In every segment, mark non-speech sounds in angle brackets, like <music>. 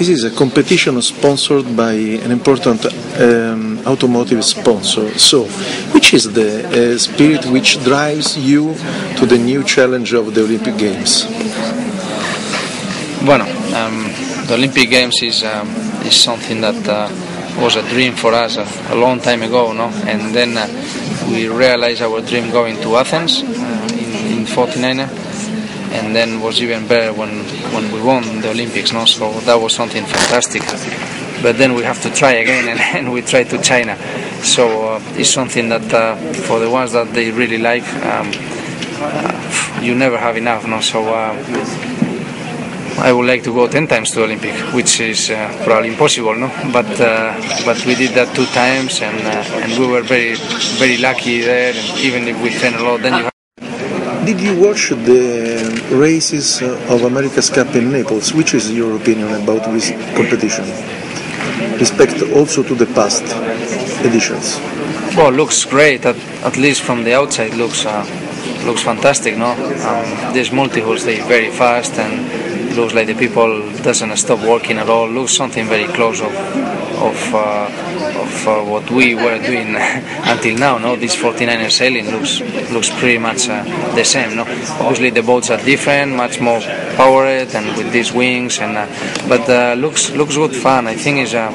This is a competition sponsored by an important um, automotive sponsor. So, which is the uh, spirit which drives you to the new challenge of the Olympic Games? Bueno, um, the Olympic Games is um, is something that uh, was a dream for us a, a, long time ago, no? And then uh, we realized our dream going to Athens uh, in, in 49 and then was even better when when we won the Olympics, no? So that was something fantastic. But then we have to try again, <laughs> and, and we try to China. So uh, it's something that uh, for the ones that they really like, um, uh, you never have enough, no? So I would like to go 10 times to Olympic, which is uh, probably impossible, no? But uh, but we did that two times, and uh, and we were very very lucky there. And even if we train a lot, then you. Have did you watch the races of America's Cup in Naples? Which is your opinion about this competition? Respect also to the past editions. Well, looks great. At, at least from the outside, looks uh, looks fantastic. No, um, these multi hulls they very fast and looks like the people doesn't stop working at all. Looks something very close of of, uh, of uh, what we were doing <laughs> until now. No, this 49er sailing looks looks pretty much uh, the same. No, obviously the boats are different, much more powered and with these wings, and uh, but uh, looks looks good fun. I think is a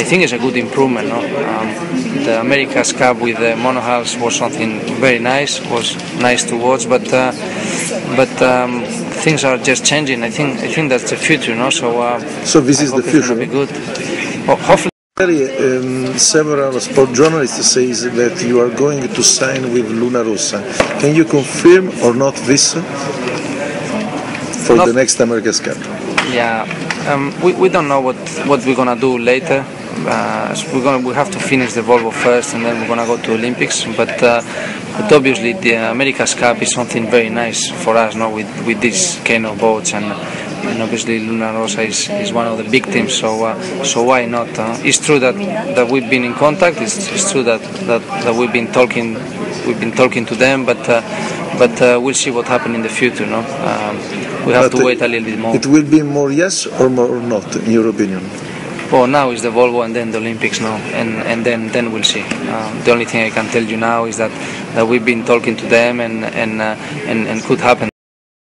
I think is a good improvement. No, um, the America's Cup with the monohulls was something very nice. Was nice to watch, but uh, but. Um, things are just changing. I think I think that's the future, no? So uh, so this is the future. Be good. Well, hopefully. Um, several sport journalists say that you are going to sign with Luna Rossa. Can you confirm or not this for not, the next America's Cup? Yeah, um, we, we don't know what, what we're gonna do later. Uh, we're gonna we have to finish the Volvo first, and then we're gonna go to Olympics. But uh, but obviously the America's Cup is something very nice for us, no, with with these kind of boats and. And obviously, Luna Rossa is, is one of the big teams, so uh, so why not? Uh? it's true that, that we've been in contact. It's, it's true that, that, that we've been talking we've been talking to them, but uh, but uh, we'll see what happens in the future. No, um, we have but to wait a little bit more. It will be more yes or more or not, in your opinion. Well, now is the Volvo and then the Olympics now, and, and then then we'll see. Um, the only thing I can tell you now is that, that we've been talking to them and and uh, and, and could happen.